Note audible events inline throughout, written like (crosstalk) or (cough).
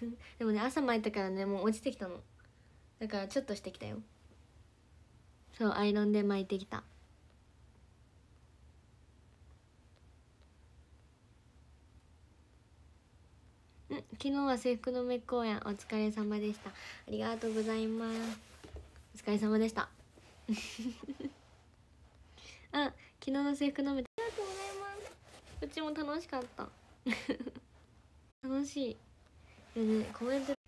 (laughs) でもね朝巻いたからねもう落ちてきたの。だからちょっとしてきたよ。そうアイロンで巻いてきた。ん昨日は制服のめ公演お疲れ様でした。ありがとうございます。お疲れ様でした。(laughs) あ昨日の制服のめありがとうございます。うちも楽しかった。(laughs) 楽しい。でねコメント。(laughs)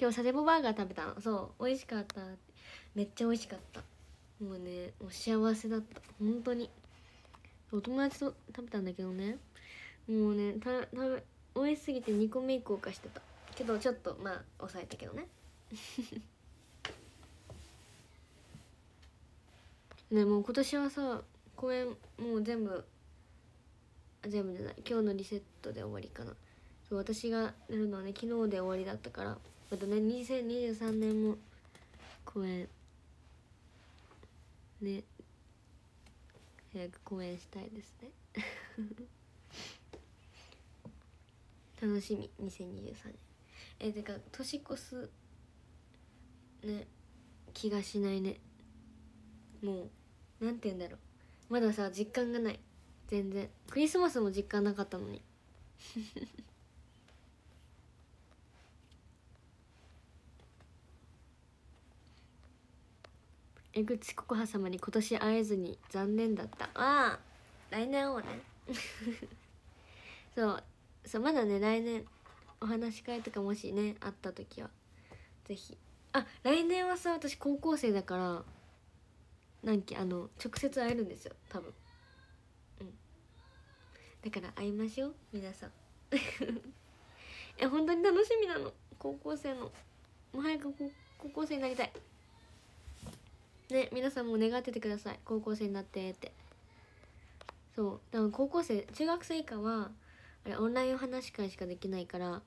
今日サテボバーガー食べたの？そう。美味しかっためっちゃ美味しかった。もうねもう幸せだった。本当に。お友達と食べたんだけどね。もうねた食べ美味しすぎて2個目以降かしてた。けどちょっとまあ抑えたけどね。(laughs) ねもう今年はさ公演もう全部全部じゃない。今日のリセットで終わりかな。そう私がやるのはね昨日で終わりだったから。またね2023年も公演。ね。早く公演したいですね。(laughs) 楽しみ2023年。えってか年越すね気がしないね。もうなんて言うんだろう。まださ実感がない。全然。クリスマスも実感なかったのに。(laughs) 江口ココハ様に今年会えずに残念だった。ああ来年会おうね。(laughs) そう。そうまだね来年お話し会とかもしねあった時は。ぜひ。あ来年はさ私高校生だからなんきあの直接会えるんですよ多分。うんだから会いましょう皆さん。(laughs) え本当に楽しみなの？高校生の。もう早く高校生になりたい。ね皆さんも願っててください。高校生になってって。そう。でも高校生中学生以下はあれオンラインお話し会しかできないから。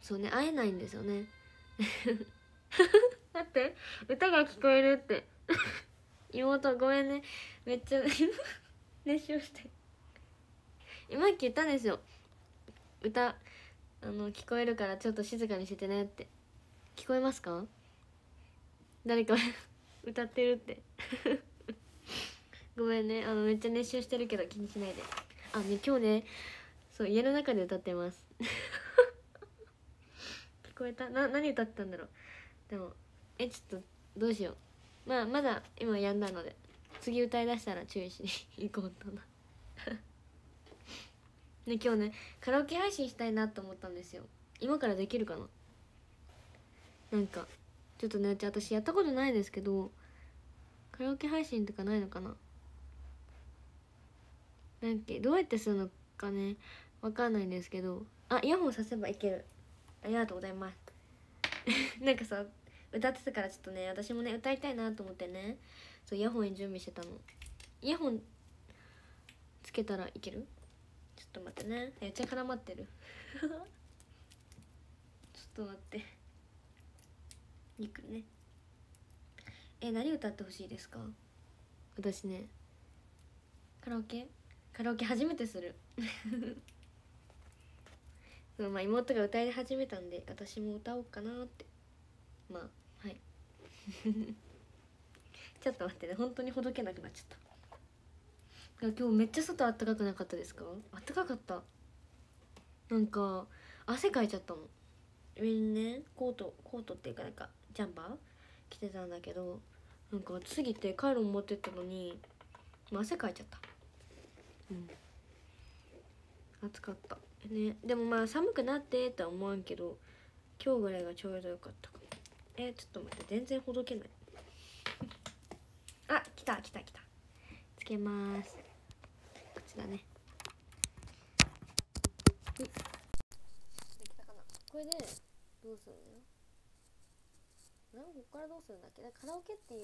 そうね会えないんですよね。(laughs) 待って。歌が聞こえるって。(laughs) 妹ごめんね。めっちゃ熱唱して。今っき言ったんですよ。歌あの聞こえるからちょっと静かにしててねって。聞こえますか？誰か (laughs) 歌ってるって。(laughs) ごめんね。あのめっちゃ熱唱してるけど気にしないで。あね今日ねそう家の中で歌ってます。(laughs) 聞こえた？な何歌ってたんだろう？でもえちょっとどうしよう。まあまだ今やんだので次歌いだしたら注意しに行こうとなね今日ねカラオケ配信したいなと思ったんですよ。今からできるかな？なんかちょっとね私やったことないですけどカラオケ配信とかないのかな？なんかどうやってするのかねわかんないんですけど。あイヤホンさせばいける。ありがとうございます。(laughs) なんかさ歌ってたからちょっとね私もね歌いたいなと思ってねそうイヤホンに準備してたの。イヤホンつけたらいける？と待ってね。めっちゃ絡まってる。(laughs) ちょっと待って。ゆっくりね。え何歌ってほしいですか？私ね。カラオケ？カラオケ初めてする。(laughs) そうまあ妹が歌い始めたんで私も歌おうかなって。まあはい。(laughs) ちょっと待ってね。本当にほどけなくなっちゃった今日めっちゃ外あったかくなかったですか？あったかかった。なんか汗かいちゃったの上にねコートコートっていうかなんかジャンパー？着てたんだけどなんか暑すぎてカイロ持ってったのに、まあ、汗かいちゃった。うん。暑かった。ね。でもまあ寒くなってとは思わんけど今日ぐらいがちょうどよかったかも。えー、ちょっと待って。全然ほどけない。あ来た来た来た。つけますこっちだねできたかな。これでどうするの？なんこっからどうするんだっけ？カラオケっていう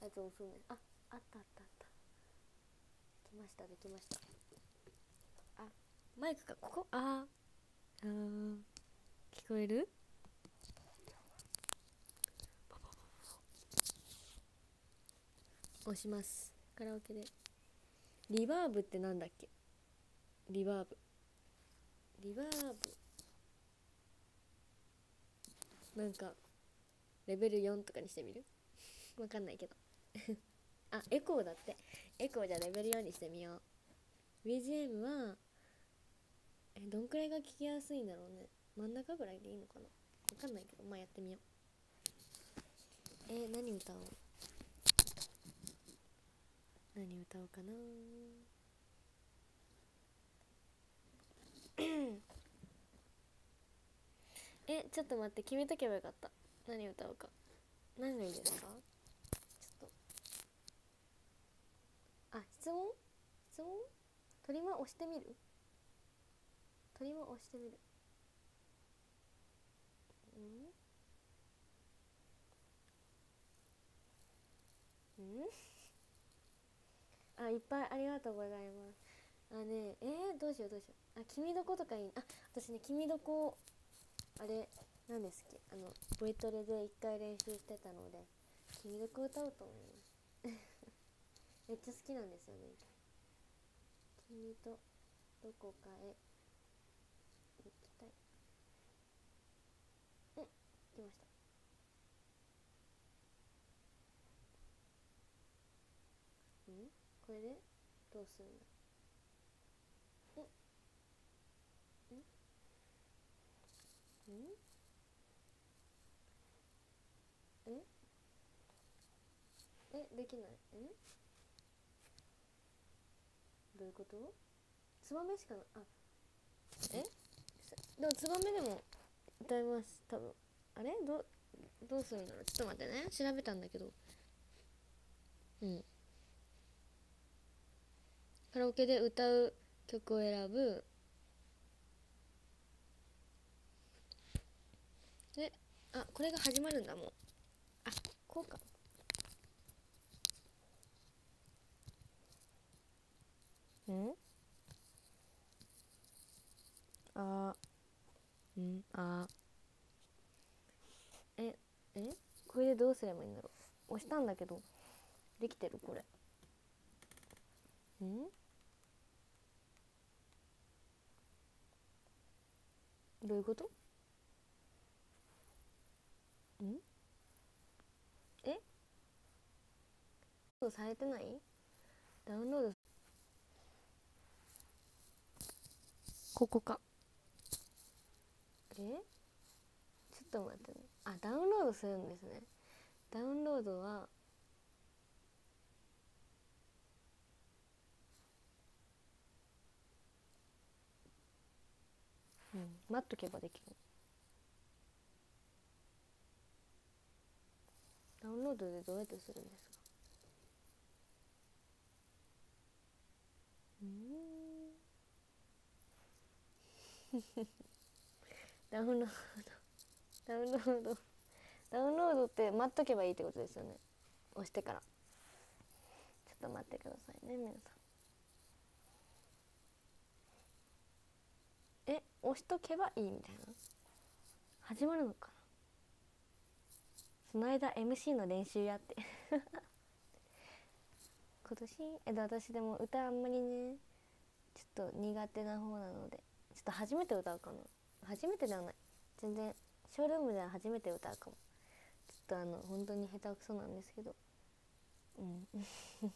やつを押すんですああったあったあった。できましたできました。あマイクがここ？あー。あー。聞こえる？押します。カラオケで。リバーブってなんだっけ？リバーブ。リバーブ。なんかレベル4とかにしてみる？わかんないけど。(laughs) あエコーだって。エコーじゃレベル4にしてみよう。BGM はえどんくらいが聞きやすいんだろうね。真ん中ぐらいでいいのかな？わかんないけどまあやってみよう。えー、何歌おう？何歌おうかな。(coughs) えちょっと待って決めとけばよかった。何歌おうか。何がいいですか？ちょっと。あ質問？質問？鳥間押してみる？鳥間押してみる。うん？うん？あいっぱいありがとうございます。あねえー、どうしようどうしよう。あ君どことかいい。あ私ね君どこあれなんですっけ。あのボイトレで一回練習してたので君どこ歌おうと思います。(laughs) めっちゃ好きなんですよね。君とどこかへ。行きたい。うん来ましたうんこれでどうするんだうん？うん？んえ？え？できない？えどういうこと？ツバメしかなあ。え？でもツバメでも歌います多分。あれ？どどうするんだろうちょっと待ってね。調べたんだけど。うん。カラオケで歌う曲を選ぶ。であこれが始まるんだもう。あこうか。ん？あん？あ。ええ？これでどうすればいいんだろう。押したんだけどできてるこれ。ん？どういうこと？ん？え？されてない？ダウンロードここか。え？ちょっと待ってね。あダウンロードするんですね。ダウンロードはうん。待っとけばできる。ダウンロードでどうやってするんですか？うん。ダウンロード。ダウンロード。ダウンロードって待っとけばいいってことですよね。押してから。ちょっと待ってくださいね皆さん。え押しとけばいいみたいな？始まるのかな？その間 MC の練習やって。(laughs) 今年？えで私でも歌あんまりねちょっと苦手な方なのでちょっと初めて歌うかな初めてではない。全然ショールームでは初めて歌うかも。ちょっとあの本当に下手くそなんですけど。うん。(laughs) ちょっ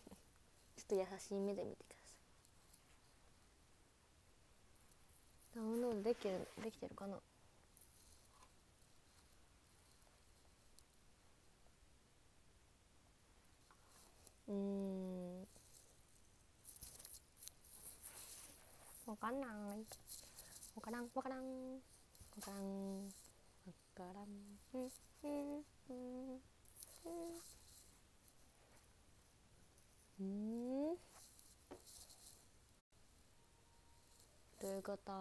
と優しい目で見てください。ダウンロードできるできてるかな？うんわかん。ないわからん。わからん。わからん。わからん。うん。うん。うん。うんどういうこと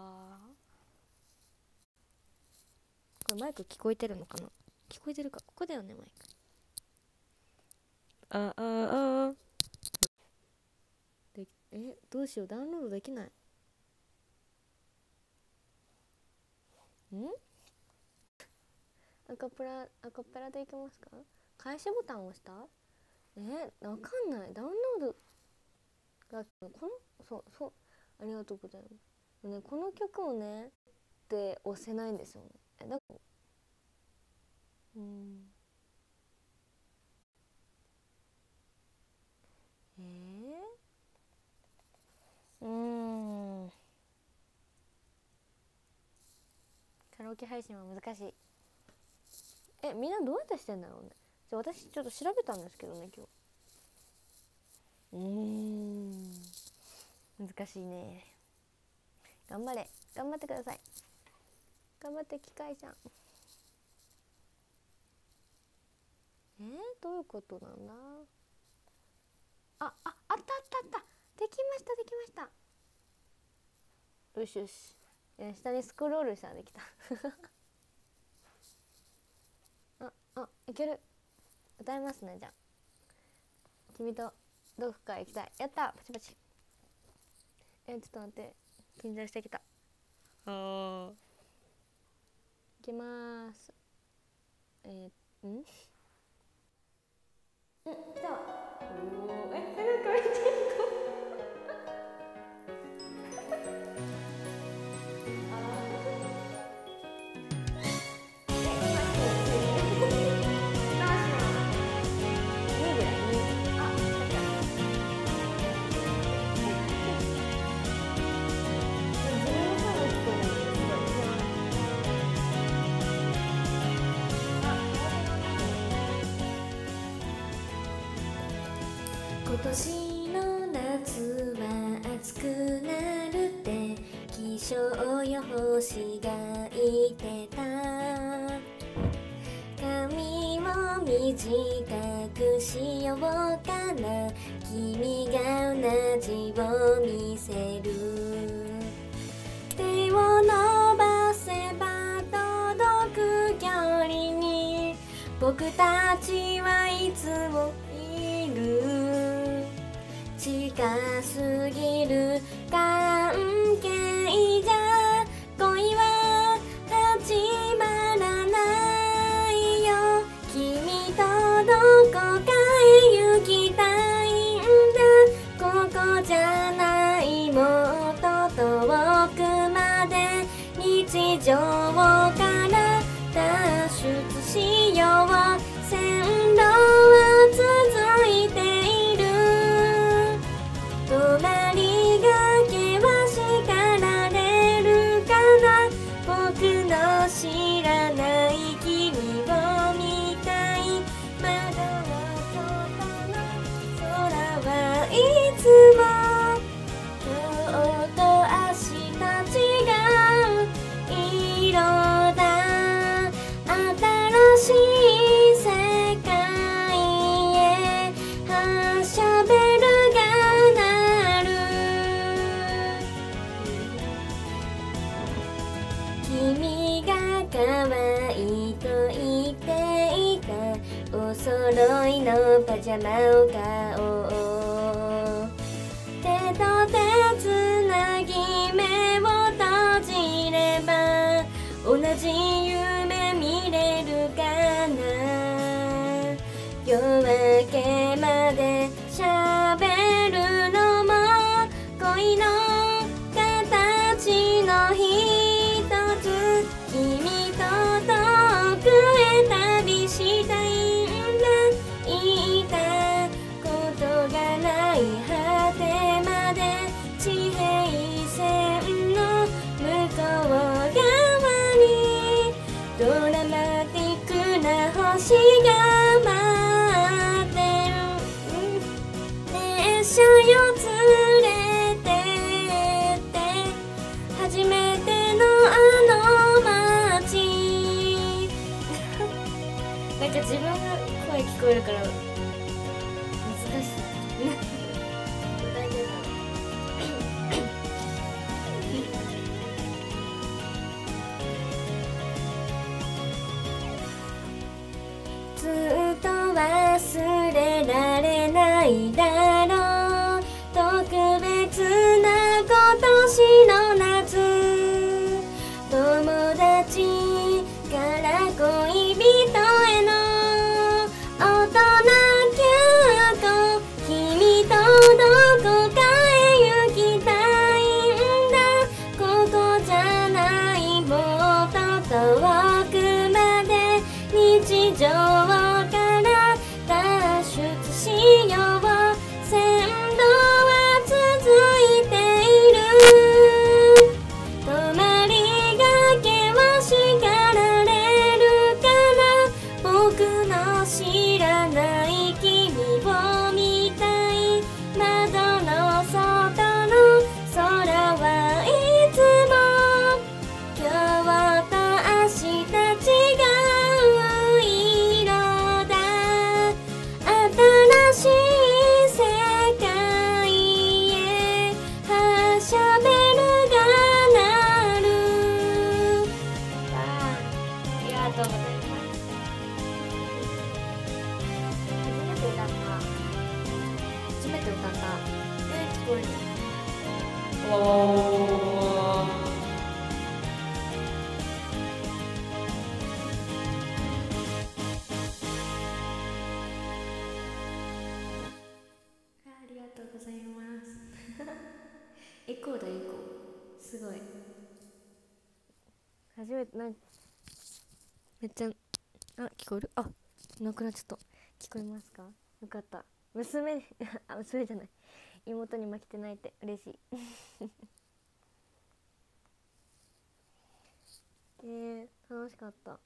これマイク聞こえてるのかな？聞こえてるか？ここだよねマイク。あああ。でえどうしよう？ダウンロードできない？ん？アカプラアカペラでいきますか？開始ボタン押した？えわかんない。ダウンロードがこのそうそう。ありがとうございますねこの曲をねって押せないんですよね。えだうん。えー、うんカラオケ配信は難しい。えみんなどうやってしてんだろうね。じゃあ私ちょっと調べたんですけどね今日。うーん。難しいね頑張れ。頑張ってください。頑張って機械さん。えー、どういうことなんだ？あああったあったあった。できましたできました。よしよし。え下にスクロールしたらできた。(laughs) ああいける。歌いますねじゃあ。君とどこか行きたい。やったパチパチ。えちょっと待って。緊張してきた。あいきます。えー、ん？ん来たおおえなんかめっちゃ象予報士が言ってた。髪を短くしようかな。君が同じを見せる。手を伸ばせば届く距離に。僕たちはいつもいる。近すぎる関係こかへ行きたいんだここじゃないもっと遠くまで日常から脱出しよういのパジな星が聞こえますか？よかった。娘 (laughs) あ娘じゃない。妹に負けてないって嬉しい。(laughs) えー、楽しかった。ちょっ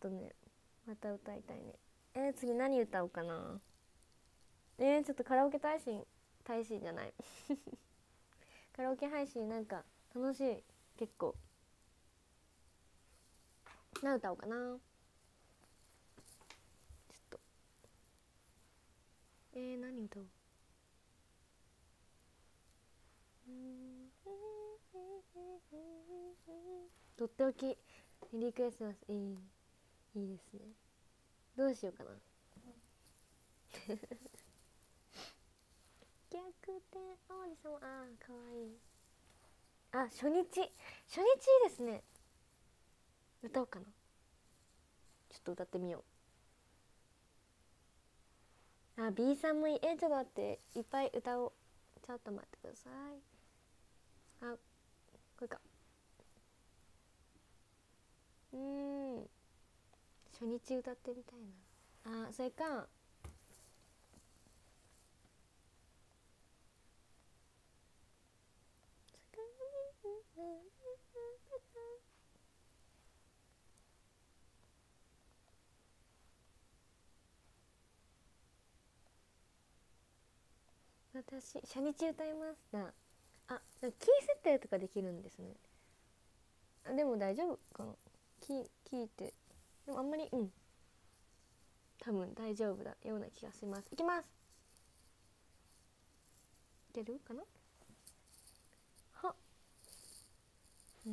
とねまた歌いたいね。えー、次何歌おうかな？えー、ちょっとカラオケ大使大使じゃない。(laughs) カラオケ配信なんか楽しい。結構。何歌おうかなちょっとえー、何歌おうとっておきリクエストます。いいいいですね。どうしようかな。(laughs) 逆転王子様。あーかわいい。あ初日。初日いいですね。歌おうかな。ちょっと歌ってみようあ B さんもいいえちょっと待って。いっぱい歌おう。ちょっと待ってください。あこれか。うん。初日歌ってみたいな。あそれか。私初日歌いますな。あキー設定とかできるんですね。あでも大丈夫かな。キ聞いて。でもあんまりうん。多分大丈夫だような気がします。いきます。いけるかな？はうん。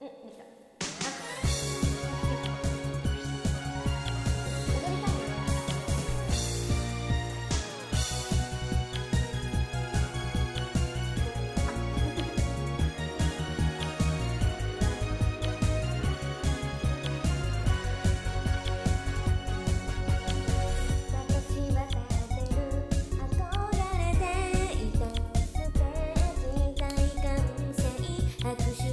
うんできた。那可是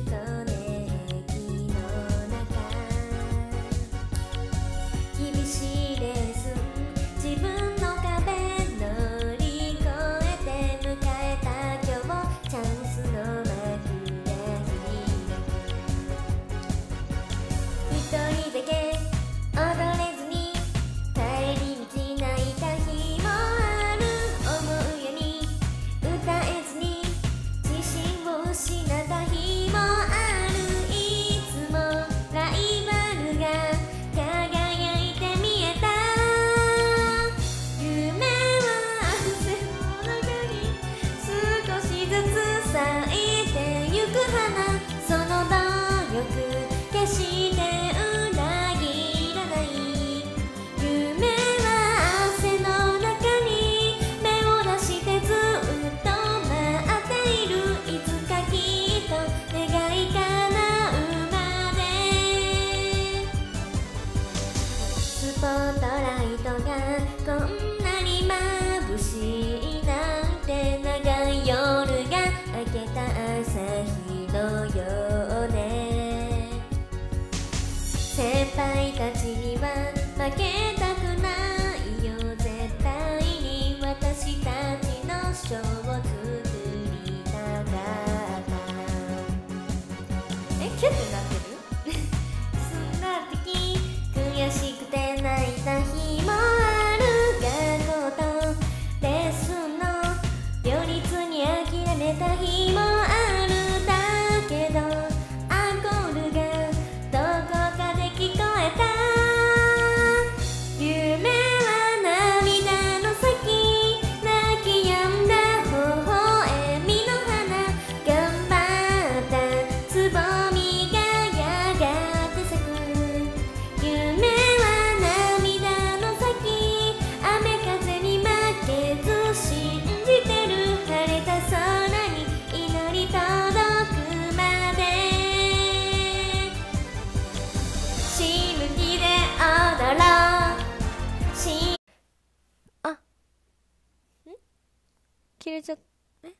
切れちゃったえ？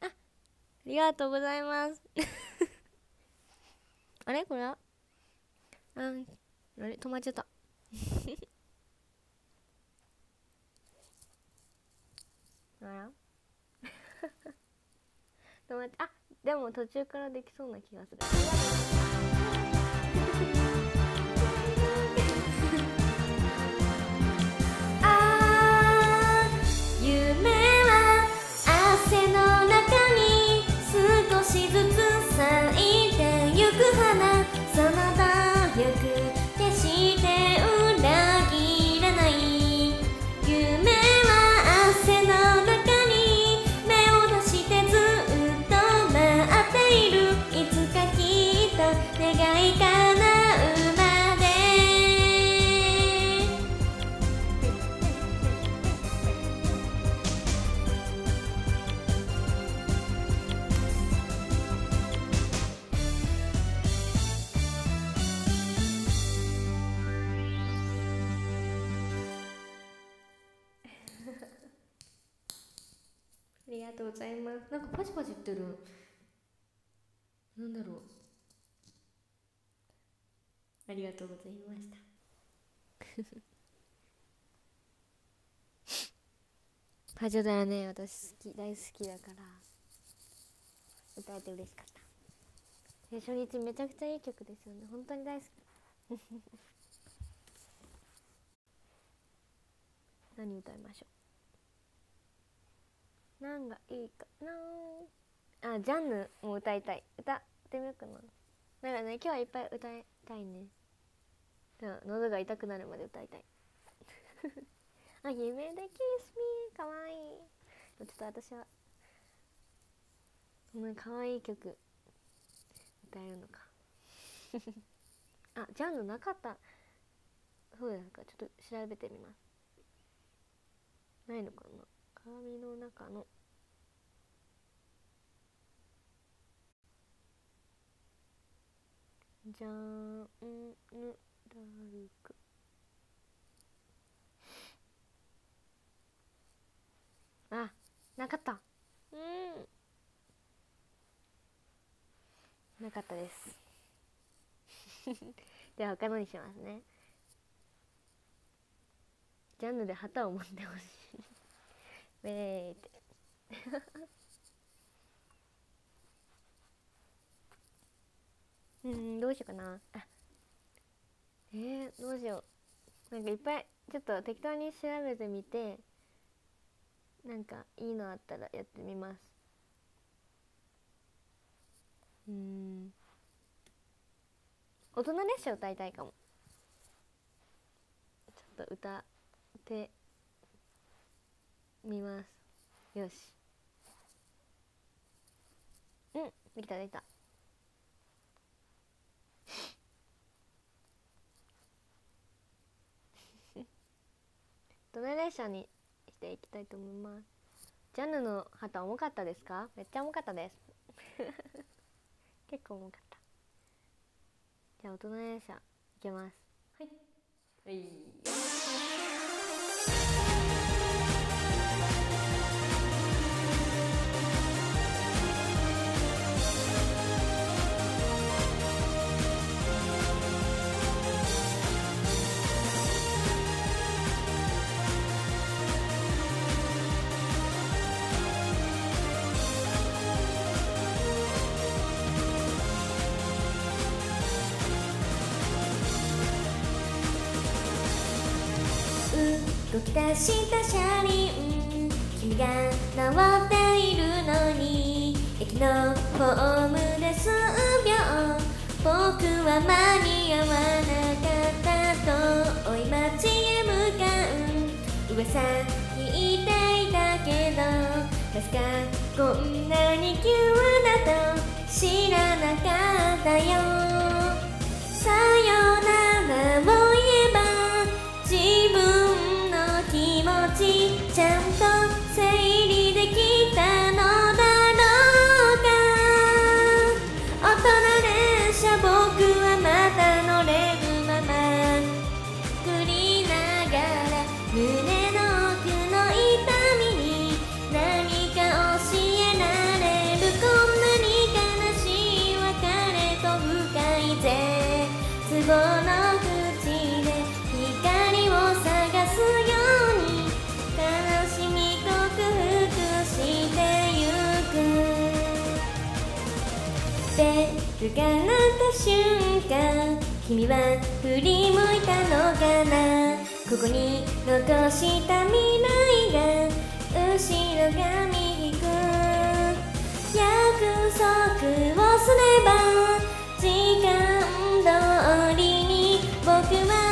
あありがとうございます。(laughs) あれ？これは？ああれ？止まっちゃった。(laughs) あら？(laughs) 止まってあでも途中からできそうな気がする。ございます。なんかパチパチ言ってる。なんだろう。ありがとうございました。(laughs) パジョダラね私好き大好きだから。歌えて嬉しかった。で初日めちゃくちゃいい曲ですよね。本当に大好き。(laughs) 何歌いましょう何がいいかなあジャンヌも歌いたい。歌ってみようかな。なんかね今日はいっぱい歌いたいね。でも喉が痛くなるまで歌いたい。(laughs) あ夢でキスミー。かわいい。ちょっと私はこんなかわいい曲歌えるのか。(laughs) あジャンヌなかった。そうですかちょっと調べてみます。ないのかな。鏡の中の。ジャンヌ・ダルク。あなかった。うん。なかったです。(laughs) では他のにしますね。ジャンヌで旗を持ってほしい。ウェーってうんどうしようかな。あえー、どうしよう。なんかいっぱいちょっと適当に調べてみてなんかいいのあったらやってみます。うん。大人列車歌いたいかも。ちょっと歌ってみます。よし。うんできたできた。(laughs) どの列車にしていきたいと思います？ジャンヌの旗重かったですか？めっちゃ重かったです。(laughs) 結構重かった。じゃあ大人列車いけます。はい。はい出した車輪君が治っているのに駅のホームで数秒僕は間に合わなかったと追い町へ向かう噂聞いていたけどまさかこんなに急だと知らなかったよ。かった瞬間君は振り向いたのかな?ここに残した未来が後ろ髪引く約束をすれば時間通りに僕は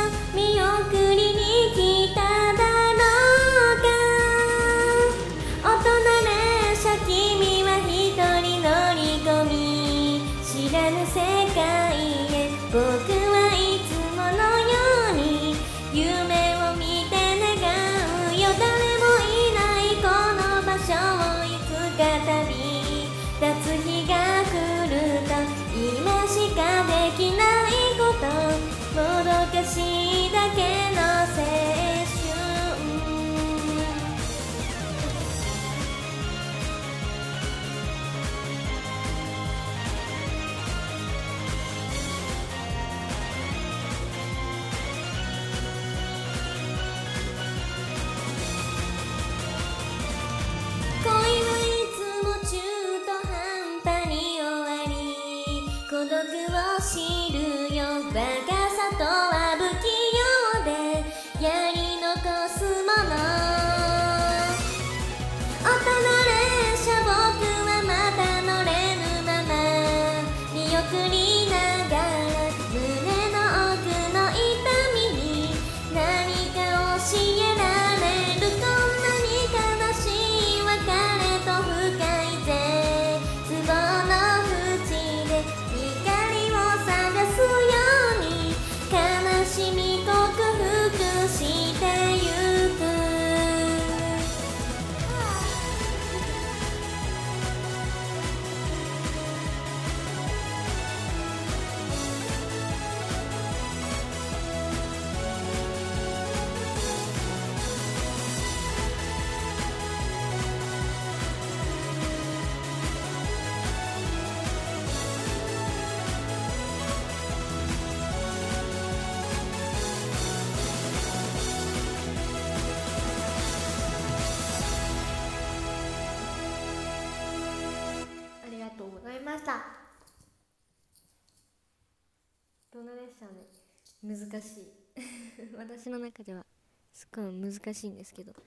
難しい。(laughs) 私の中ではすごい難しいんですけど。よ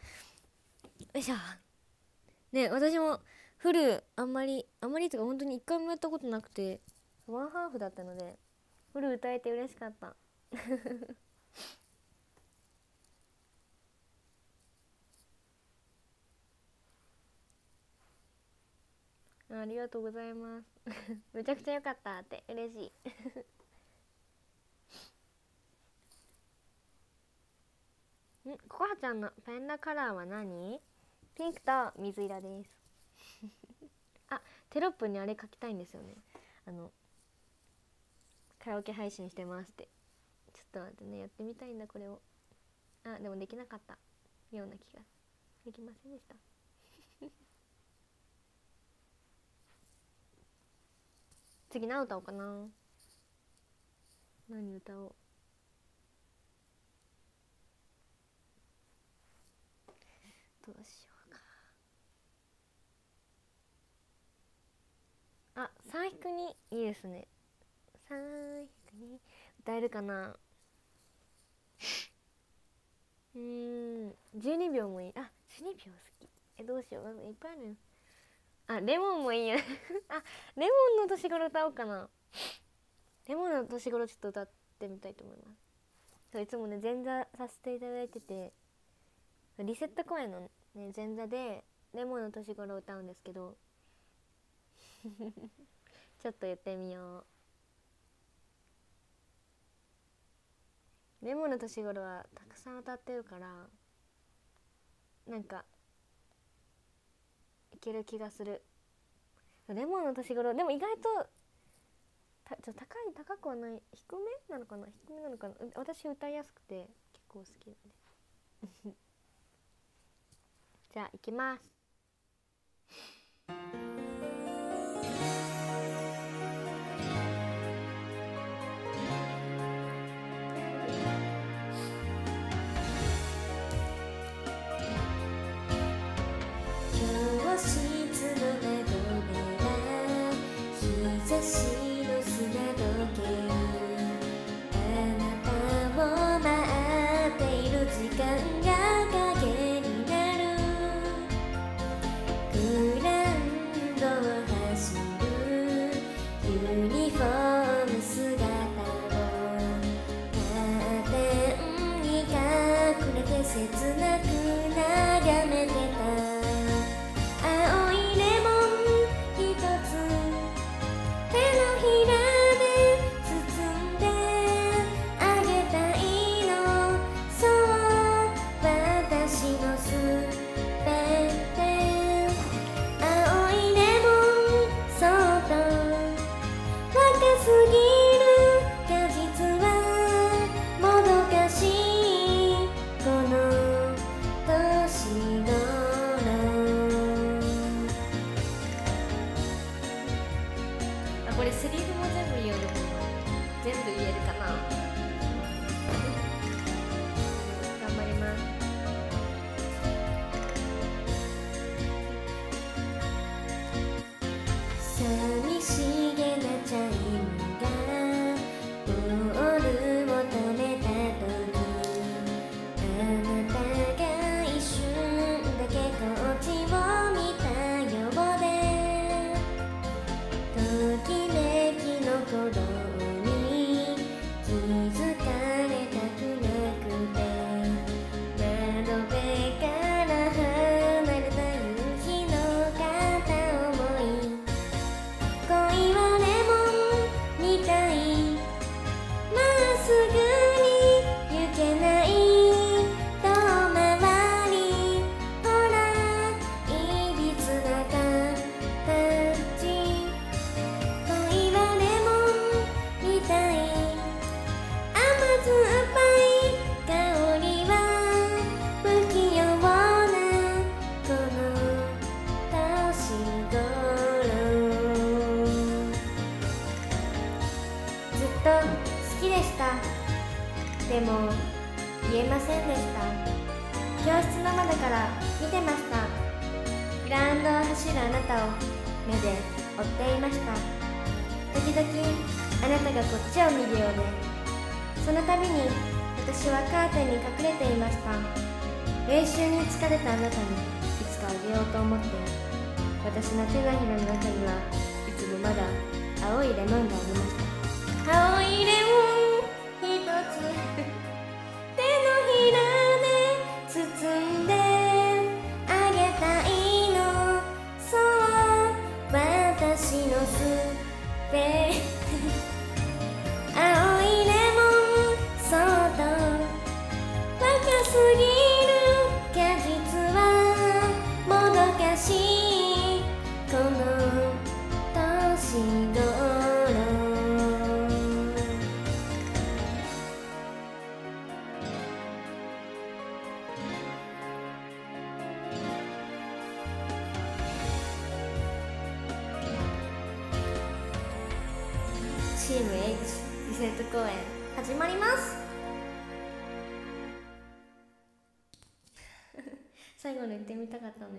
いしょ。ね私もフルあんまりあんまりとか本当に一回もやったことなくてワンハーフだったのでフル歌えて嬉しかった。(laughs) ありがとうございます。(laughs) めちゃくちゃ良かったって嬉しい。んコハちゃんのペンダカラーは何？ピンクと水色です。(laughs) あテロップにあれ書きたいんですよね。あのカラオケ配信してますって。ちょっと待ってねやってみたいんだこれを。あでもできなかった。ような気が。できませんでした。(laughs) 次何歌おうかな？何歌おう。どうしようか。あ三引くにいいですね。三引くに歌えるかな。(laughs) うん12秒もいい。あ12秒好き。えどうしよう。いっぱいある。よあレモンもいいや。(laughs) あレモンの年頃歌おうかな。レモンの年頃ちょっと歌ってみたいと思います。そういつもね前座させていただいててリセット公演の、ね、前座でレモンの年頃歌うんですけど。(laughs) ちょっと言ってみよう。レモンの年頃はたくさん歌ってるからなんかいける気がする。レモンの年頃でも意外とたちょ高い高くはない。低めなのかな？低めなのかな？私歌いやすくて結構好きなんで。じゃあ行きます。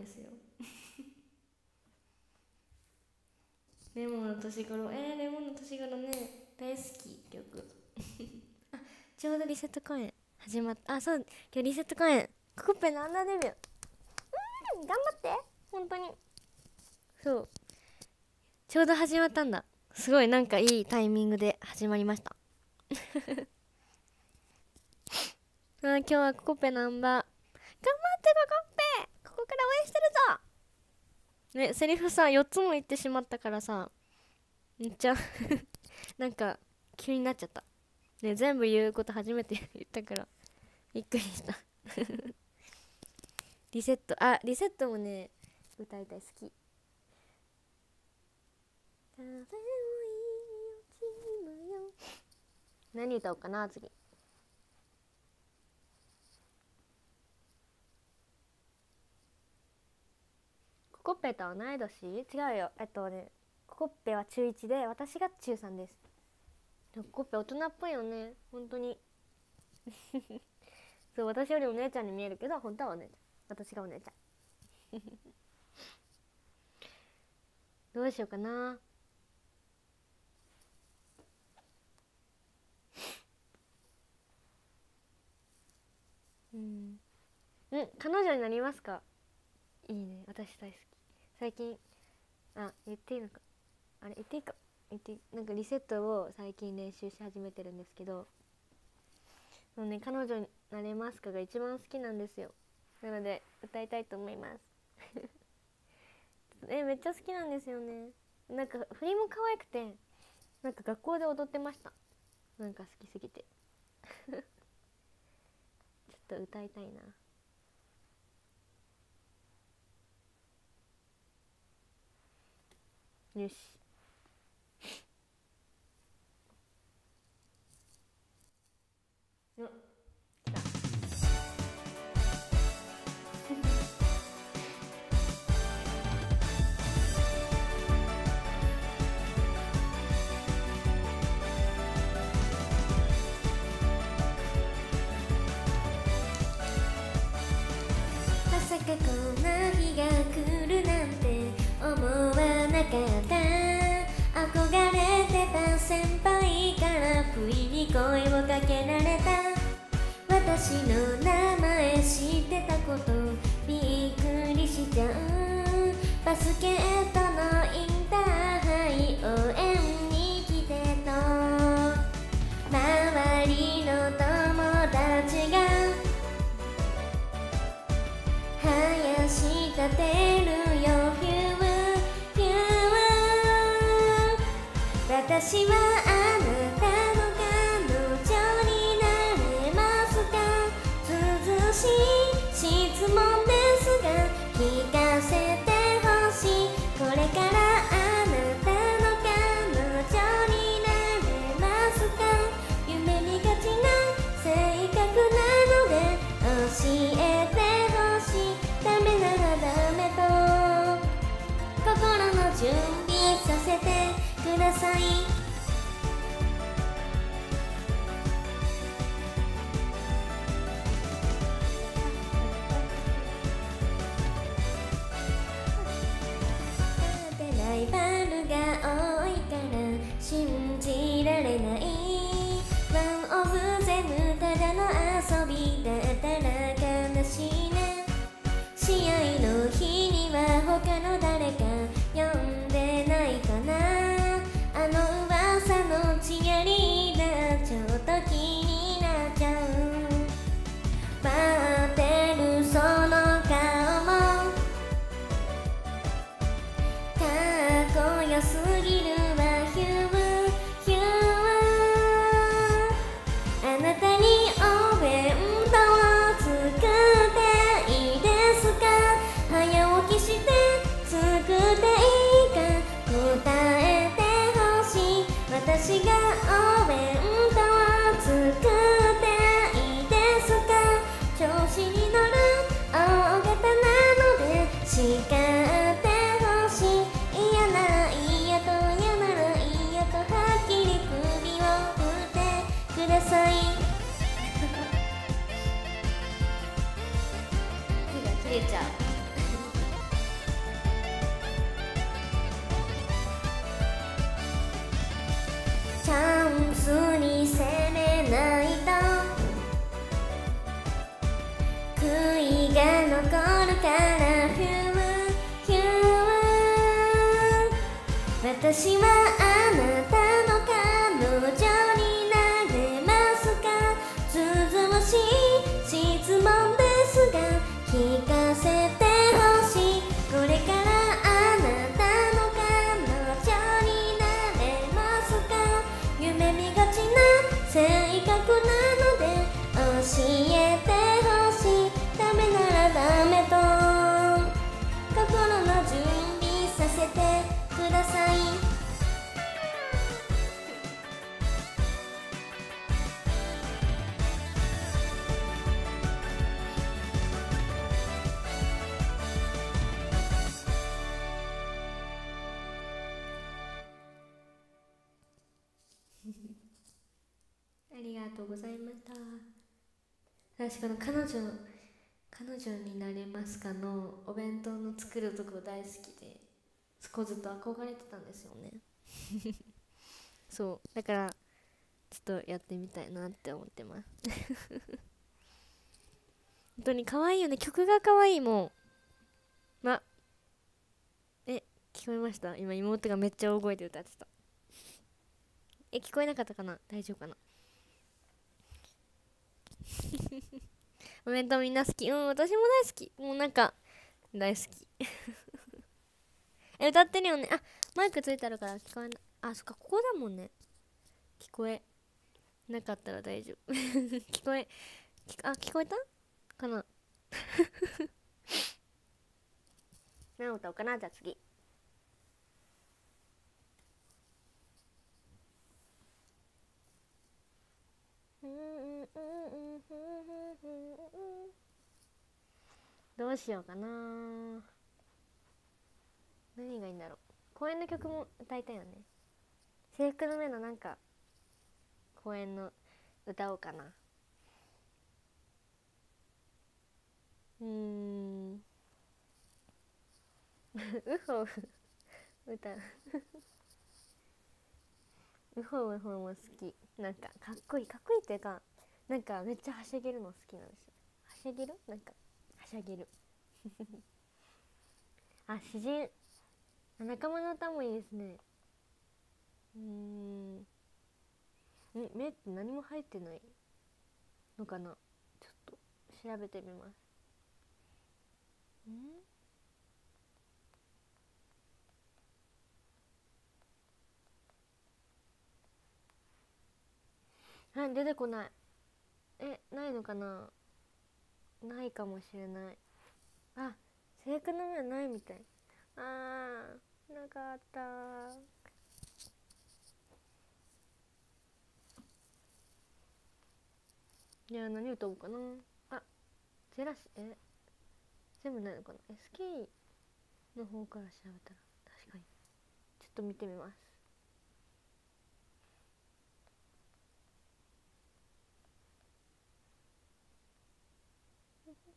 ですよ。(laughs) レモンの年頃えー、レモンの年頃ね大好き曲 (laughs) あちょうどリセット公演始まったあそう今日リセット公演。ココペのアンダーデビュー。うん頑張って。本当に。そう。ちょうど始まったんだ。すごいなんかいいタイミングで始まりました。(laughs) あ今日はココペナンバー。頑張ってここから応援してるぞ。ねセリフさ4つも言ってしまったからさめっちゃ (laughs) なんか急になっちゃった。ね全部言うこと初めて言ったからびっくりした。(laughs) リセットあリセットもね歌いたい好き。何歌おうかな次。コッペと同い年？違うよ。えっとねコッペは中1で私が中3です。コッペ大人っぽいよね。本当に。(laughs) そう私よりお姉ちゃんに見えるけど本当はお姉ちゃん。私がお姉ちゃん。(laughs) どうしようかな。うん、うん、彼女になりますか？いいね。私大好き。最近あ言っていいのか？あれ言っていいか？言っていいなんかリセットを最近練習し始めてるんですけど。もうね彼女になれますかが一番好きなんですよ。なので歌いたいと思います。(laughs) えめっちゃ好きなんですよね。なんか振りも可愛くてなんか学校で踊ってました。なんか好きすぎて。(laughs) ちょっと歌いたいな。よし。かった憧れてた先輩から不意に声をかけられた。私の名前知ってたことびっくりしちゃう。バスケットのインターハイ応援に来てと。周りの友達が。林立てる私はあなたの彼女になれますか？涼しい質問ですが聞かせてほしい。これからあなたの彼女になれますか？夢見がちな性格なので教えてほしい。ダメならダメと。心の準備させて。ください。かのお弁当の作るとこ大好きでそこずっと憧れてたんですよね。(laughs) そう。だからちょっとやってみたいなって思ってます。(laughs) 本当に可愛いよね。曲が可愛いもん。まえ聞こえました？今妹がめっちゃ大声で歌ってた。え聞こえなかったかな？大丈夫かな？(laughs) お弁当みんな好き。うん私も大好き。もうなんか大好き。(laughs) え歌ってるよね。あマイクついてるから聞こえない。あそっかここだもんね。聞こえ。なかったら大丈夫。(laughs) 聞こえ。聞あ聞こえた？かな。(laughs) 何歌おうかなじゃあ次どうしようかな。何がいいんだろう。公演の曲も歌いたいよね。制服の目のなんか公演の歌おうかな。うん。(laughs) ウホウ歌う。(laughs) ウホウホも好き。なんかかっこいい。かっこいいっていうかなんかめっちゃはしゃげるの好きなんですよ。はしゃげる？なんかはしゃげる。(laughs) あ詩人。仲間の歌もいいですね。うん。目って何も入ってないのかな？ちょっと調べてみます。うん？あ出てこない。えないのかな？ないかもしれない。あ制服の目はないみたい。あーなかった。じゃあ何歌おうかな。あジェラシーえ全部ないのかな。SK の方から調べたら。確かに。ちょっと見てみます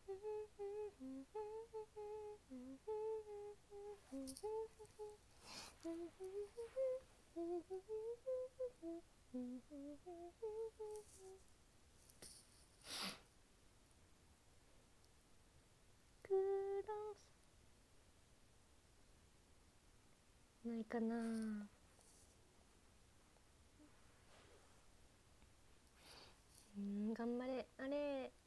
クロスないかな。うん頑張れ。あれ。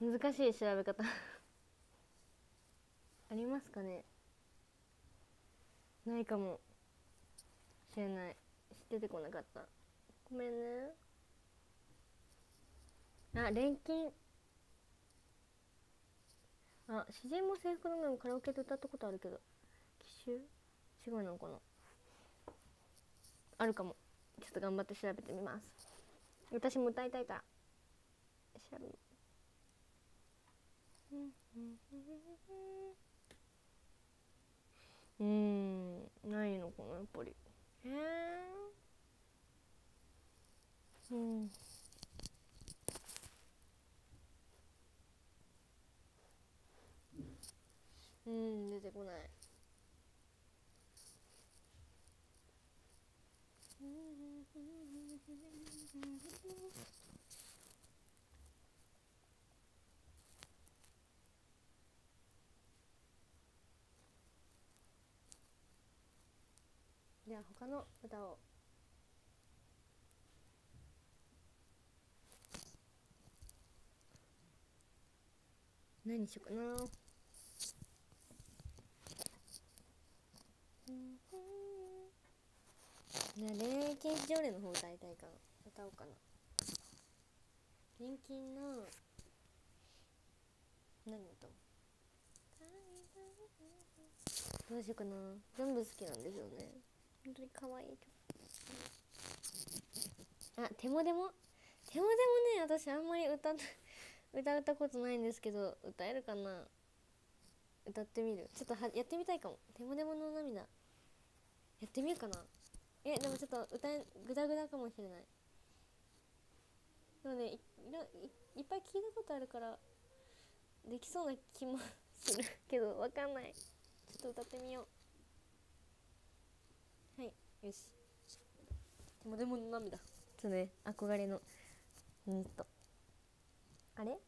難しい調べ方。(laughs) ありますかね？ないかもしれない。出てこなかった。ごめんね。あ錬金。あ詩人も制服の面カラオケで歌ったことあるけど。奇襲？違うのかな？あるかも。ちょっと頑張って調べてみます。私も歌いたいから。調べうん。ないのかなやっぱりへえうん。うん。出てこないじゃあ他の歌を。何にしようかな。じゃあ恋愛禁止条例の方歌いたいかな歌おうかな。錬金の何歌？おうどうしようかな。全部好きなんですよね。本当に可愛いあ「てもでも」「てもでもね私あんまり歌 (laughs) 歌ったことないんですけど歌えるかな？歌ってみる？ちょっとはやってみたいかも「てもでもの涙」やってみるかな。えでもちょっと歌えグダグダかもしれない。でもねいいっぱい聞いたことあるからできそうな気もするけどわかんない。ちょっと歌ってみよう。よし。でもでも涙ちょっとね。憧れのうんとあれ？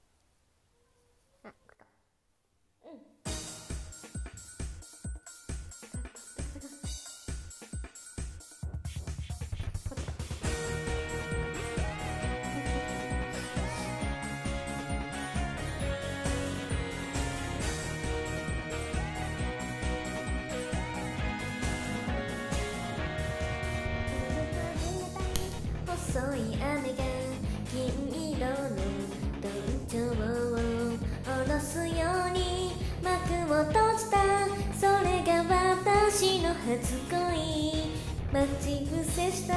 待ち伏せした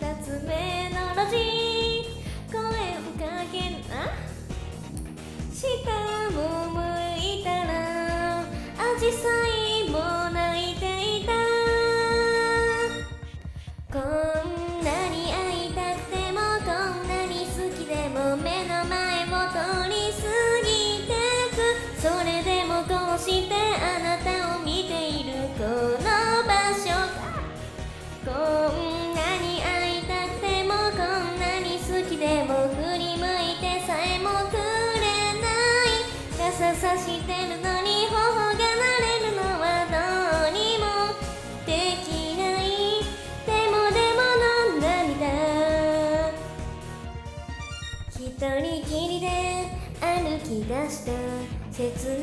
二つ目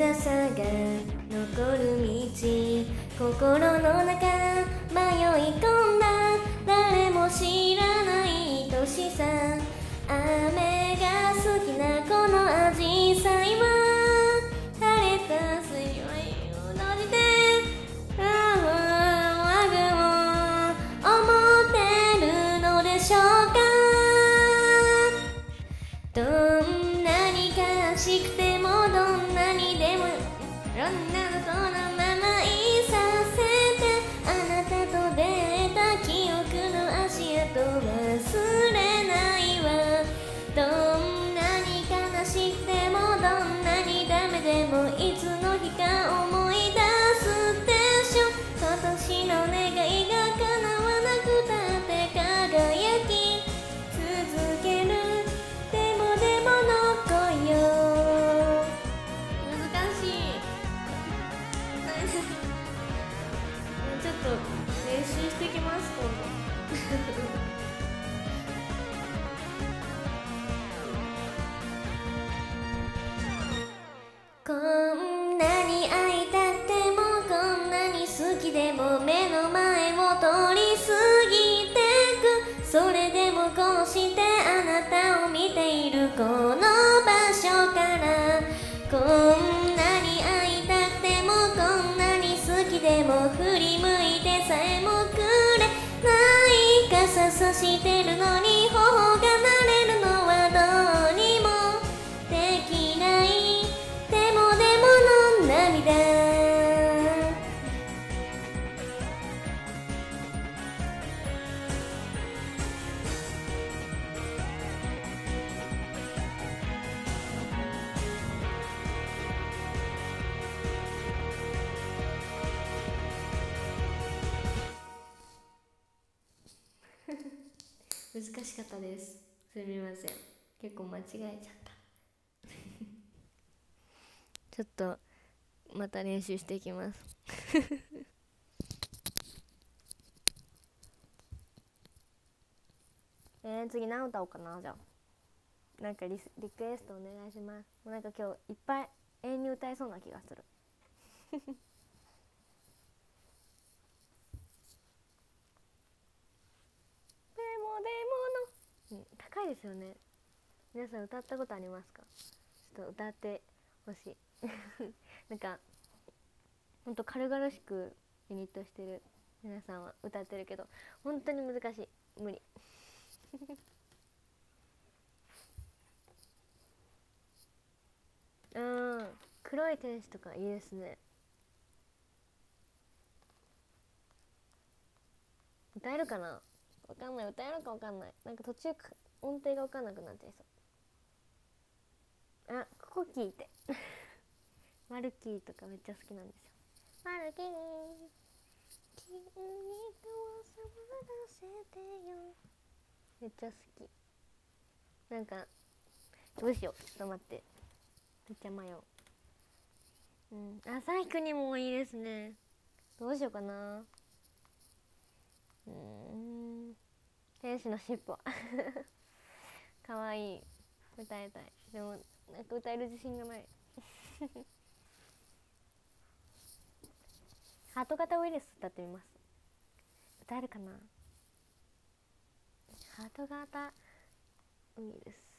さが残る道。心の中違えちゃった。(laughs) ちょっとまた練習していきます。(laughs) えー、次何歌おうかな？じゃあ。なんかリスリクエストお願いします。もうなんか今日いっぱい永遠に歌えそうな気がする。(laughs) でもでもの、うん、高いですよね。皆さん歌ったことありますか？ちょっと歌ってほしい。(laughs) なんかほんと軽々しくユニットしてる皆さんは歌ってるけど本当に難しい。無理。(laughs) うん黒い天使とかいいですね。歌えるかな？わかんない。歌えるかわかんない。なんか途中音程がわかんなくなっちゃいそう。あここ聞いて。マルキーとかめっちゃ好きなんですよ。マルキー筋肉を触らせてよ。めっちゃ好き。なんかどうしよう。ちょっと待って。めっちゃ迷う。うん。浅井イにもいいですね。どうしようかな。うん。天使のしっぽかわいい。歌いたい。でもなんか歌える自信がない。(laughs) ハート型ウイルス歌ってみます。歌えるかな？ハート型ウイルス。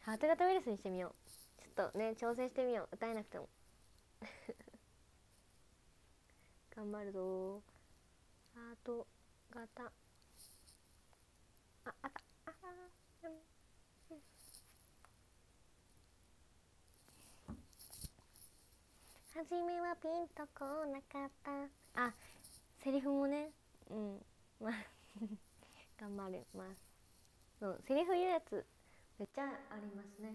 ハート型ウイルスにしてみよう。ちょっとね挑戦してみよう。歌えなくても。(laughs) 頑張るぞ。ハート型ああった。あーうん。初めはピンとこなかった。あセリフもね。うん。まあ (laughs) 頑張ります。そうセリフ言うやつめっちゃありますね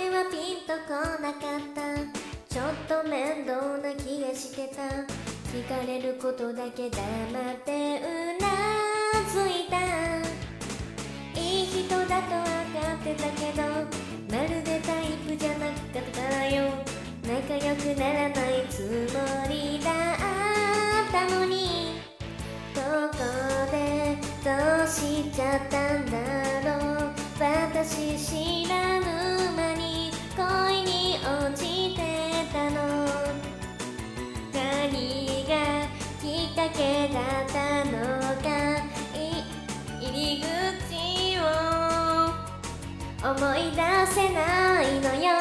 めはピンとこなかった。ちょっと面倒な気がしてた。聞かれることだけ黙ってうなずいた。いい人だと分かってたけどまるでタイプじゃなかったよ。仲良くならないつもりだったのに。どこでどうしちゃったんだろう。私知らぬ間に恋に落ちてたの。何がきっかけだったのか。い入り口を思い出せないのよ。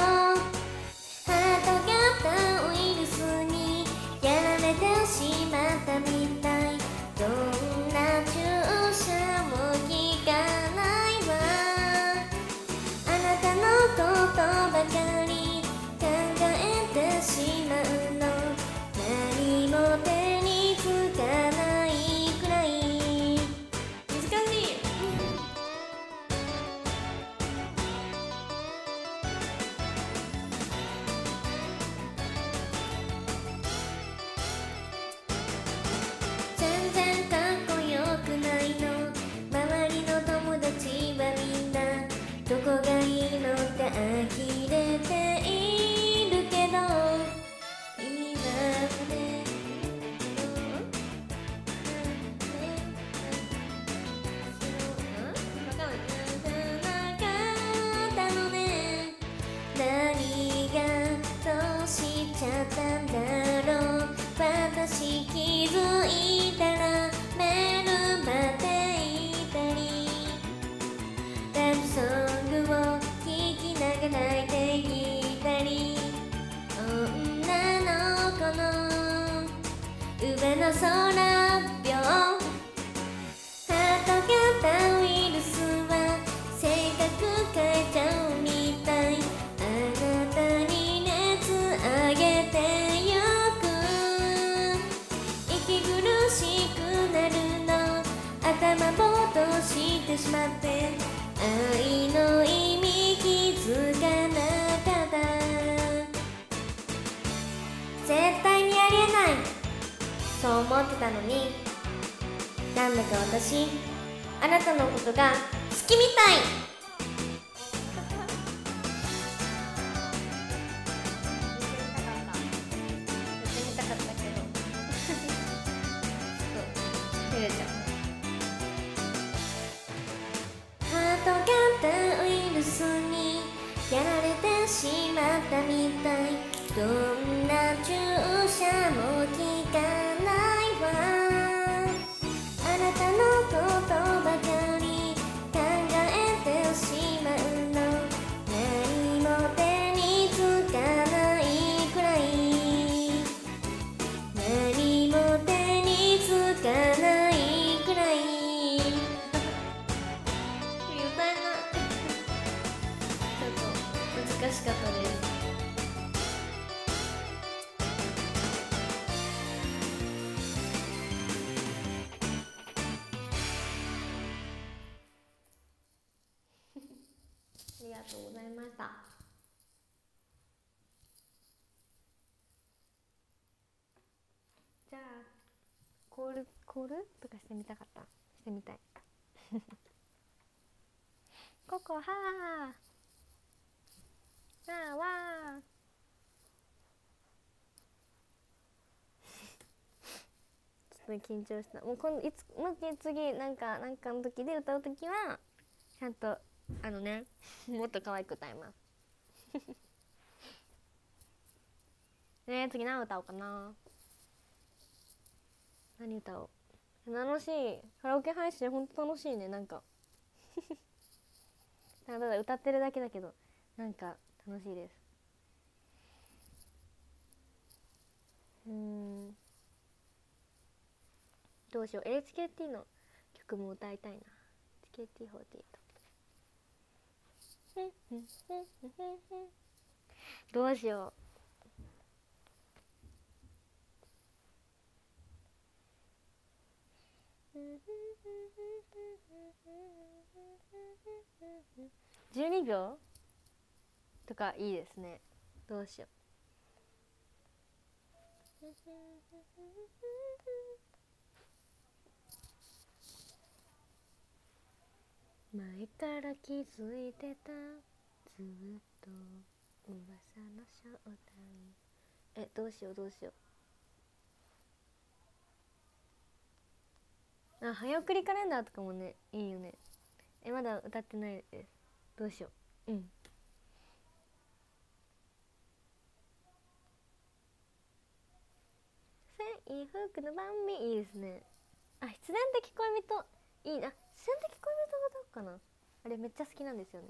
なたの緊張した。もう今度いつもし次なんかなんかの時で歌う時はちゃんとあのね (laughs) もっと可愛く歌います。(laughs) ね次何歌おうかな。何歌おう。楽しい。カラオケ配信ほんと楽しいねなんか。(laughs) ただ歌ってるだけだけどなんか楽しいです。うん。どうしよう。HKT の曲も歌いたいな。HKT48 どうしよう。12秒？とかいいですね。どうしよう。前から気づいてた。ずっと噂の正体。えどうしようどうしよう。あ早送りカレンダーとかもねいいよね。えまだ歌ってないです。どうしよう。うん。セイフークの番組。いいですね。あ必然的恋人。いいな。必然的恋人がどうかな？あれめっちゃ好きなんですよね。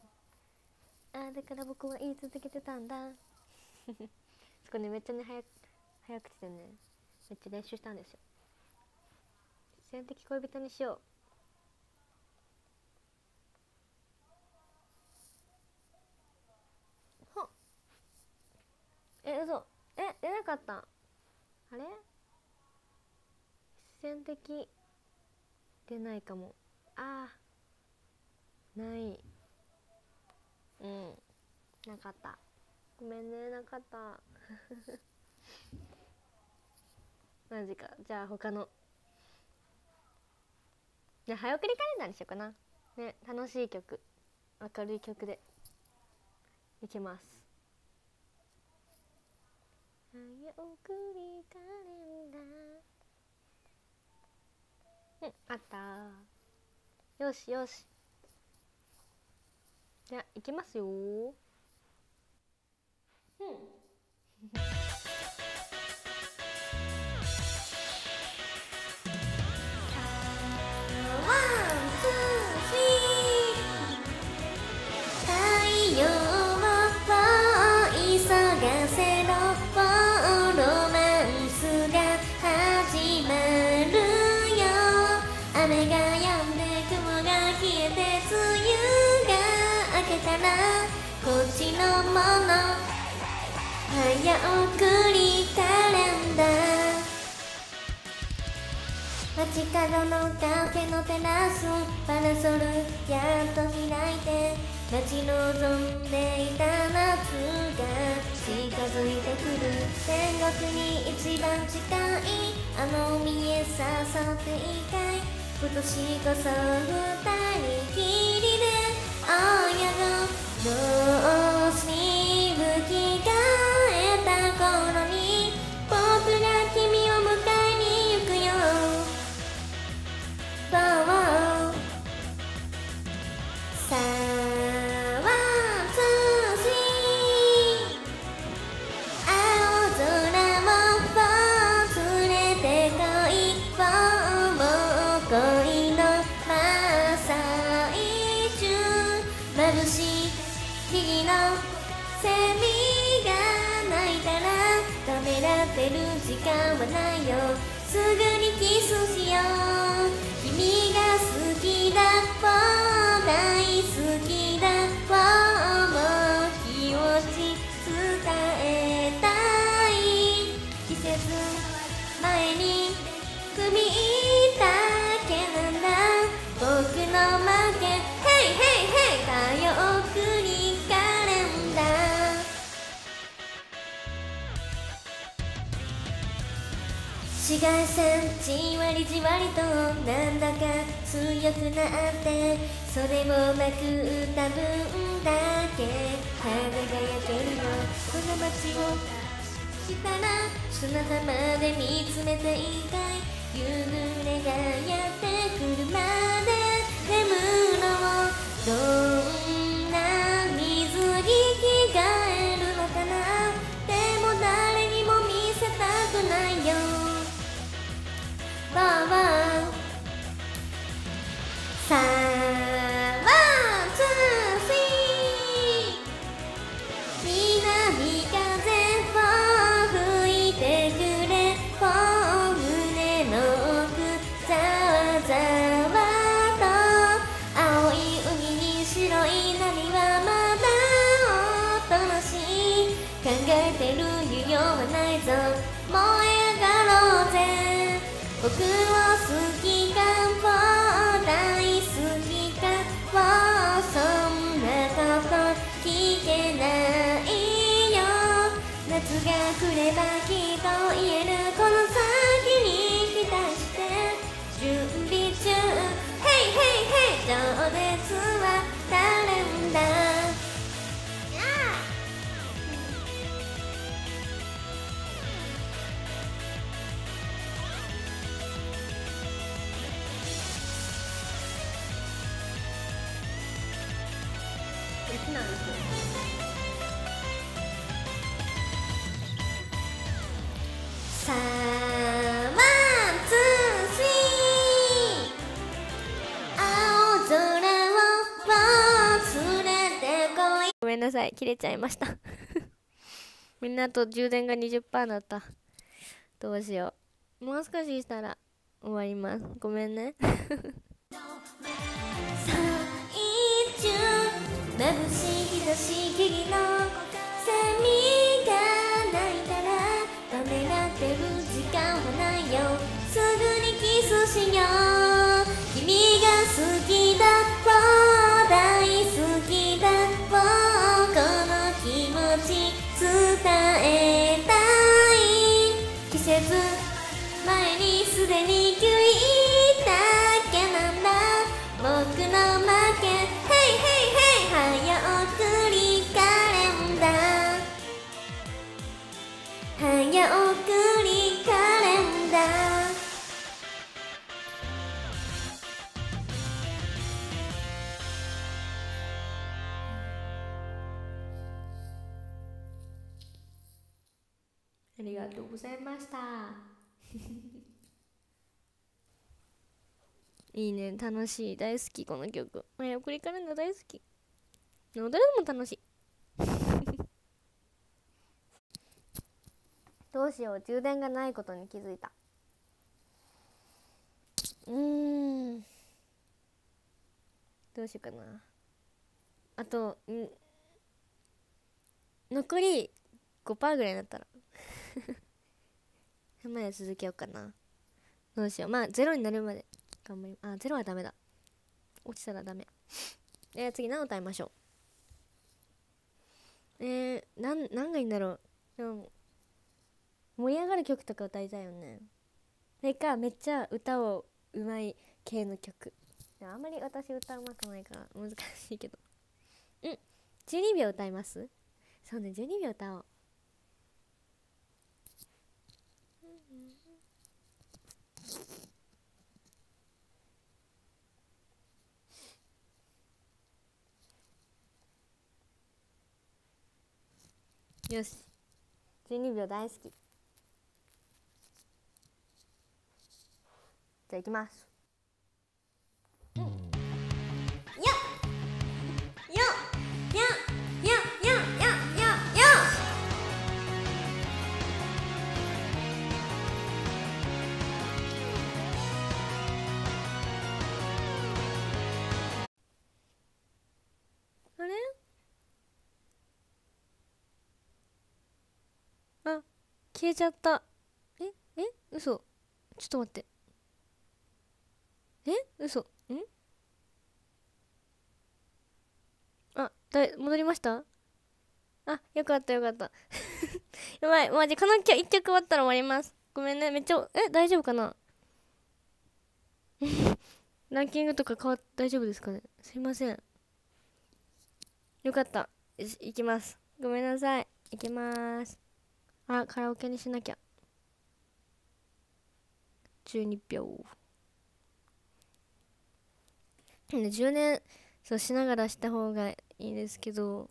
あだから僕は言い続けてたんだ。(laughs) そこねめっちゃね早早口でねめっちゃ練習したんですよ。必然的恋人にしよう。ほっ。え嘘。え出なかった。あれ？必然的出ないかも。あーない。うん。なかった。ごめんねなかった。(laughs) マジか。じゃあ他の。じゃあ早送りカレンダーにしようかな。ね楽しい曲。明るい曲で。いきます。早送りカレンダー。うんあった。よしよし。じゃあいきますよ。うん。送りカレンダー街角のカフェのテラスパラソルやっと開いて待ち望んでいた夏が近づいてくる。天国に一番近いあの海へ誘っていかい今年こそ二人きりであやがロースに吹なさい。切れちゃいました。(laughs) みんなあと充電が20%だった。どうしよう。もう少ししたら終わります。ごめんね。最中眩しい日差し木々のセミが鳴いたらためらってる時間はないよ。すぐにキスしよう。君が好きだ。子りがとうございました。(laughs) いいね。楽しい。大好き。この曲。早送りカレンダー大好き。踊るのも楽しい。(laughs) どうしよう。充電がないことに気づいた。うーん。どうしようかな。あとん残り5%ぐらいになったら (laughs) まで続けようかな。どうしよう。まあゼロになるまで。頑張りあゼロはダメだ。落ちたらダメ。(laughs) えー、次何歌いましょう。えー、なん何がいいんだろう。でも盛り上がる曲とか歌いたいよね。それかめっちゃ歌をうまい系の曲。あんまり私歌うまくないから難しいけど。うん。12秒歌います？そうね12秒歌おう。よし。12秒大好き。じゃあいきます。よよよよあ消えちゃった。ええ嘘。ちょっと待って。え嘘。んあだい戻りました？あよかったよかった。(laughs) やばいマジこの曲1曲終わったら終わります。ごめんね。めっちゃえ大丈夫かな？(laughs) ランキングとか変わっ大丈夫ですかね？すいません。よかった。よし行きます。ごめんなさい。行きます。あカラオケにしなきゃ。12票。10年そうしながらした方がいいですけど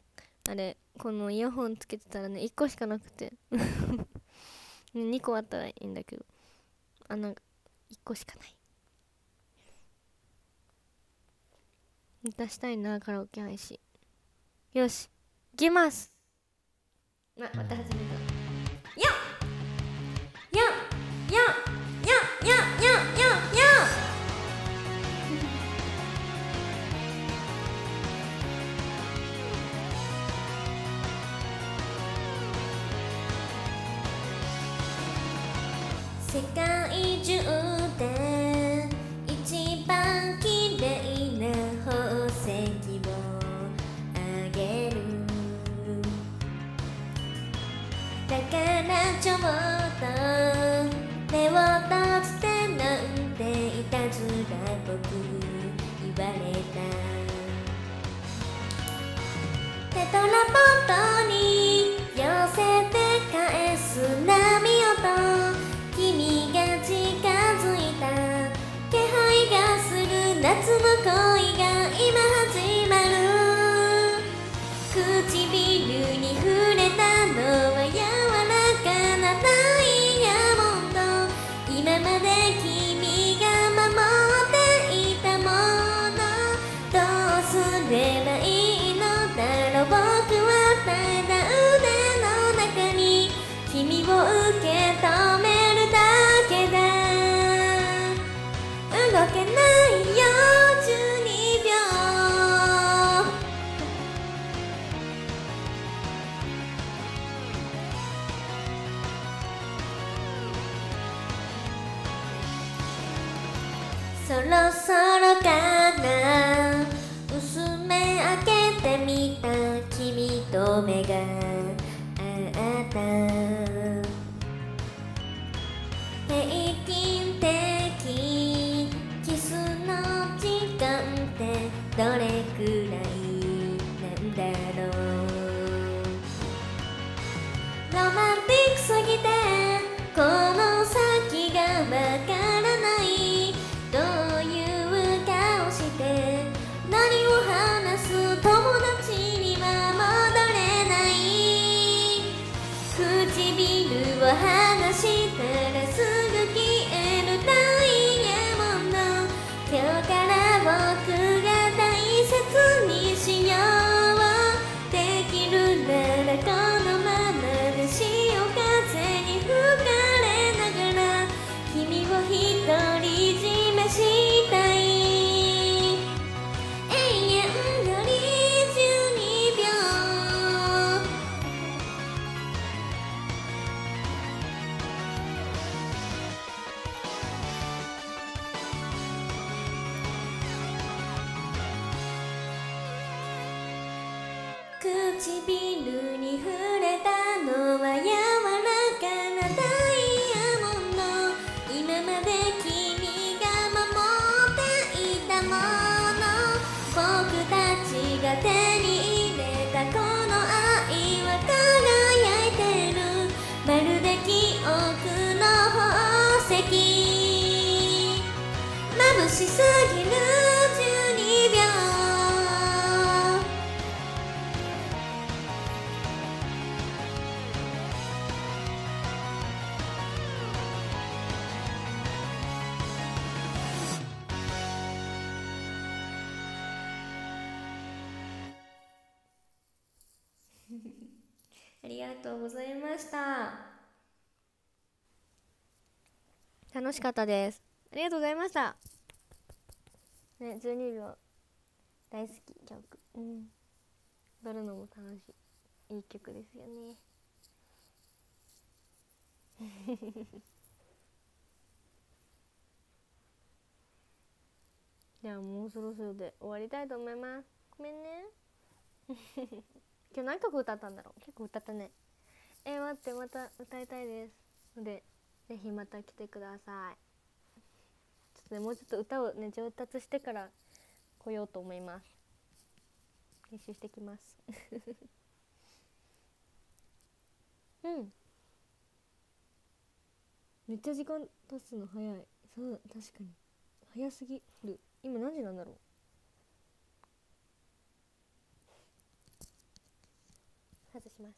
あれこのイヤホンつけてたらね1個しかなくて。(laughs) 2個あったらいいんだけど。あなんか1個しかない。出したいなカラオケ配信。よし行きます。あまた始めた。僕に言われた。テトラポットメがあった唇に触れたのは柔らかなダイヤモンド今まで君が守っていたもの僕たちが手に入れたこの愛は輝いてるまるで記憶の宝石眩しすぎる楽しかったです。ありがとうございました。ね12秒。大好き曲。うん。踊るのも楽しい。いい曲ですよね。(laughs) じゃあもうそろそろで終わりたいと思います。ごめんね。(laughs) 今日何曲歌ったんだろう？結構歌ったね。えー、待ってまた歌いたいです。のでぜひまた来てください。ちょっとねもうちょっと歌をね上達してから来ようと思います。練習してきます。(laughs) うん。めっちゃ時間経つの早い。そう確かに。早すぎる。今何時なんだろう。外します。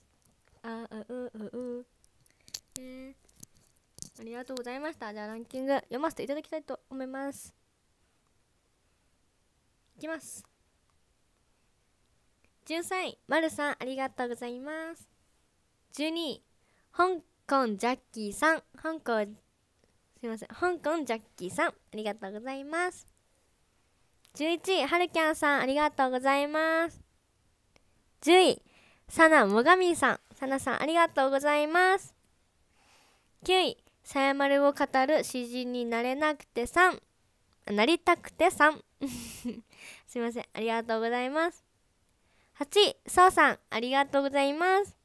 ああううう。えー、ありがとうございましたじゃあランキング読ませていただきたいと思いますいきます13位、まるさん、ありがとうございます。12位、香港ジャッキーさん、香港、すいません、香港ジャッキーさん、ありがとうございます。11位、はるきゃんさん、ありがとうございます。10位、さなもがみさん、さなさん、ありがとうございます。9位、さやまるを語る詩人になれなくて3、なりたくて3。(laughs) すいません、ありがとうございます。8位、そうさん、ありがとうございます。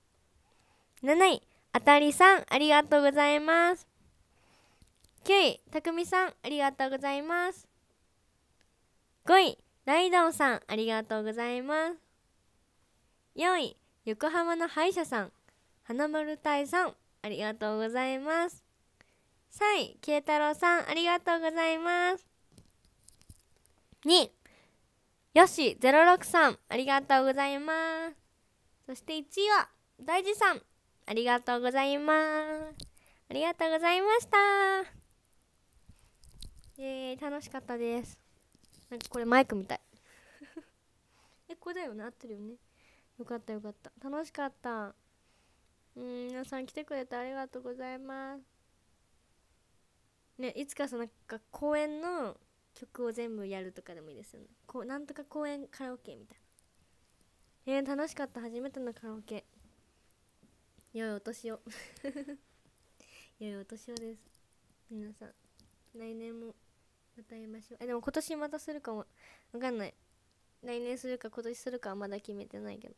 7位、あたりさん、ありがとうございます。9位、たくみさん、ありがとうございます。5位、ライドンさん、ありがとうございます。4位、横浜の歯医者さん、花丸太さん、ありがとうございます。3位、慶太郎さん、ありがとうございます。2位、よし06さんありがとうございます。そして1位は大地さんありがとうございます。ありがとうございました。えー、楽しかったです。なんかこれマイクみたい。(laughs) えこれだよね。合ってるよね。よかったよかった。楽しかった。うん皆さん来てくれてありがとうございますねいつかそのなんか公演の曲を全部やるとかでもいいですよね。こうなんとか公演カラオケみたいな。えー、楽しかった。初めてのカラオケ。良いお年を。(laughs) 良いお年をです。皆さん来年もまた会いましょう。えでも今年またするかも。わかんない。来年するか今年するかはまだ決めてないけど。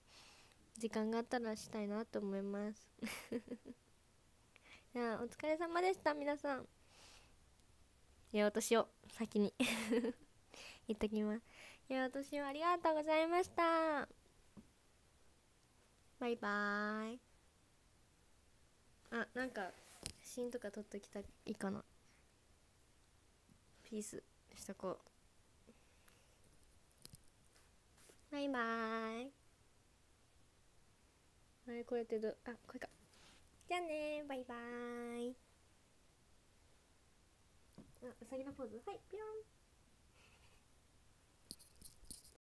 時間があったらしたいなと思います。(laughs) じゃあお疲れ様でした皆さん。良い。お年を先に言っときます良い。お年をありがとうござい。ましたバイバーイあなんか写真とか撮っときたい。かなピースしとこうバイバーイあれこれってどあこれかじゃあねバイバーイ、うさぎのポーズ。はい、ピョン